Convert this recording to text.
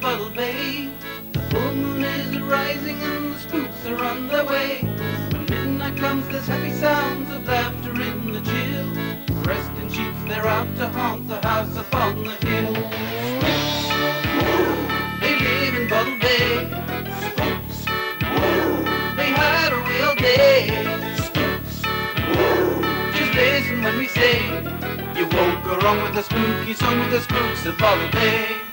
Bottle Bay. The full moon is rising and the spooks are on their way. When midnight comes, there's happy sounds of laughter in the chill. Resting sheets, they're out to haunt the house upon the hill. Spooks, woo, they live in Bottle Bay. Spooks, they hide away all day. Spooks, just listen when we say you won't go wrong with a spooky song with the spooks of Bottle Bay.